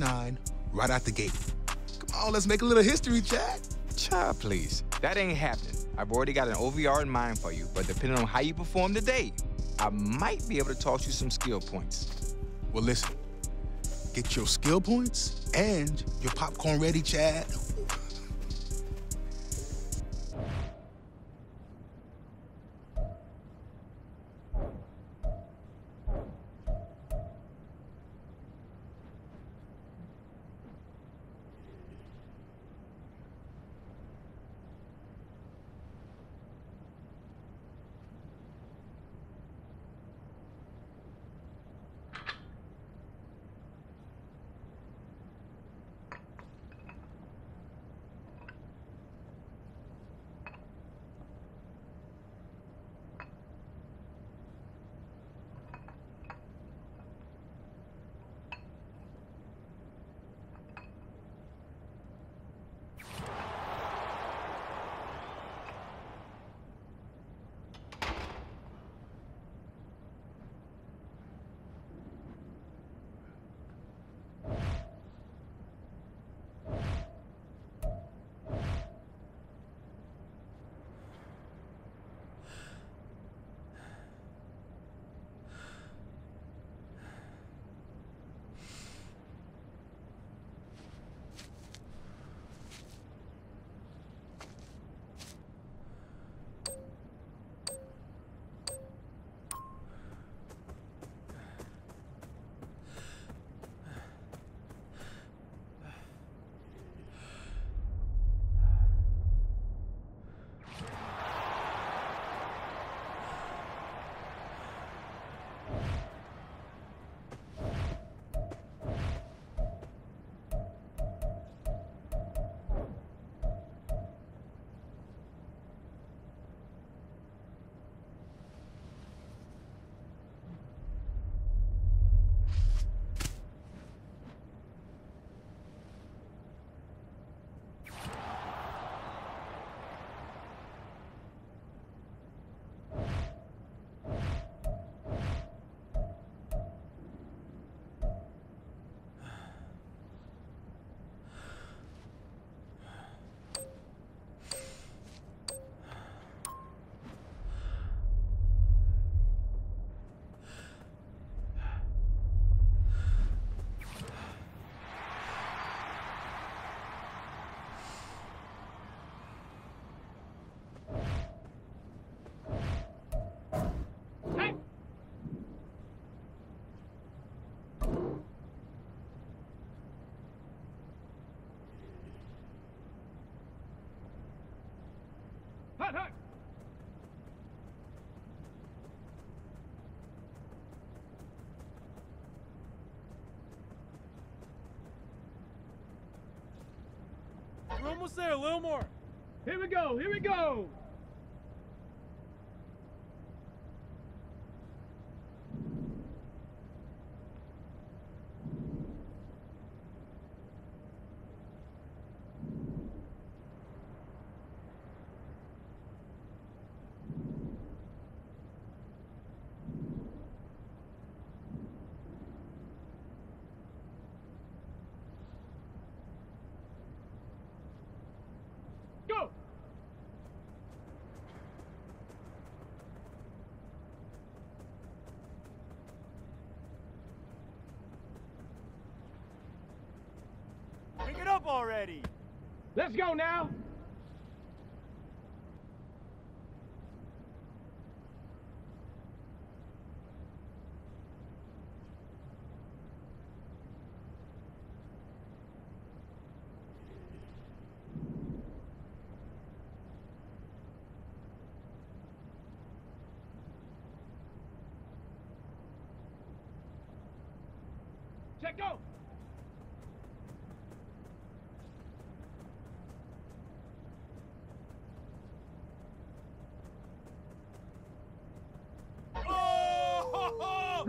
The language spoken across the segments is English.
nine right out the gate. Come on, let's make a little history, Chad. Child, please. That ain't happening. I've already got an OVR in mind for you, but depending on how you perform today, I might be able to toss you some skill points. Well, listen, get your skill points and your popcorn ready, Chad. Almost there, a little more. Here we go, here we go! Pick it up already. Let's go now! Check go!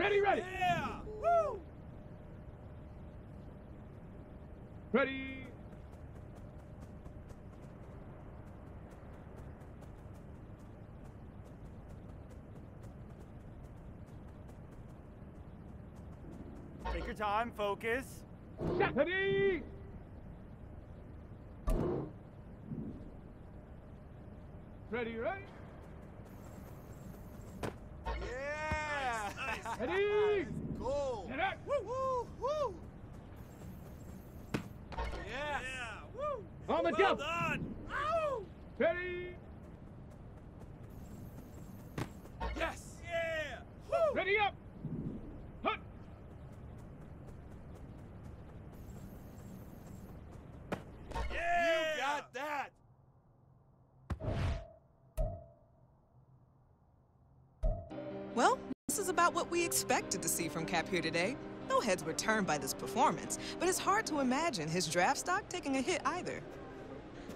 Ready, ready. Yeah! Woo! Ready? Take your time, focus. Shot. Ready. Ready, right? Yeah! Ready. Goal! Set up. Woo! Woo! Woo! Yes! Yeah! Woo! On the well jump. done! Ow! Ready. Yes! Yeah! Woo! Ready up. Hut. Yeah! You got that! Well, this is about what we expected to see from Cap here today. No heads were turned by this performance, but it's hard to imagine his draft stock taking a hit either.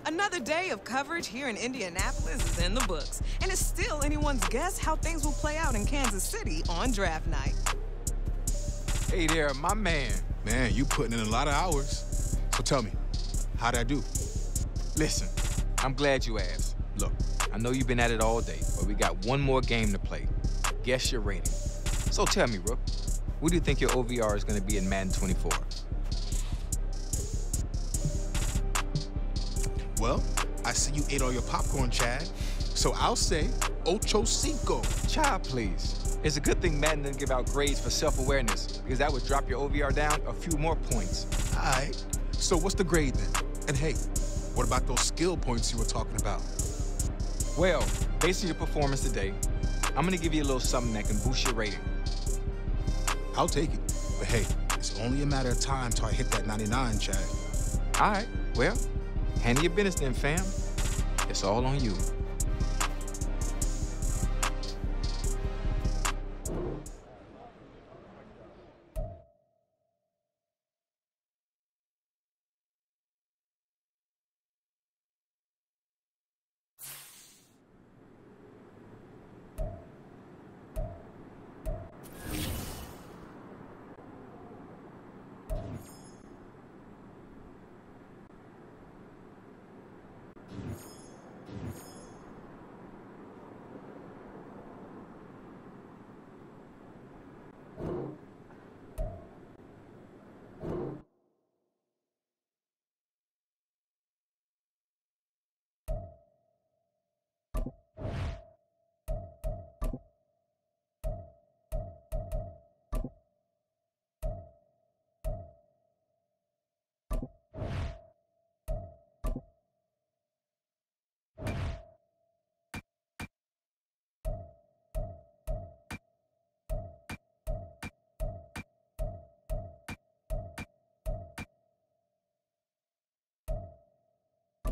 Another day of coverage here in Indianapolis is in the books, and it's still anyone's guess how things will play out in Kansas City on draft night. Hey there, my man. Man, you putting in a lot of hours. So tell me, how'd I do? Listen, I'm glad you asked. Look, I know you've been at it all day, but we got one more game to play. Guess your rating. So tell me, Rook, what do you think your OVR is going to be in Madden 24? Well, I see you ate all your popcorn, Chad. So I'll say ocho cinco. Child, please. It's a good thing Madden didn't give out grades for self-awareness, because that would drop your OVR down a few more points. All right. So what's the grade then? And hey, what about those skill points you were talking about? Well, based on your performance today, I'm gonna give you a little something that can boost your rating. I'll take it. But hey, it's only a matter of time till I hit that 99, Chad. All right, well, handle your business then, fam. It's all on you.